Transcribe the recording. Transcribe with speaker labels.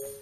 Speaker 1: you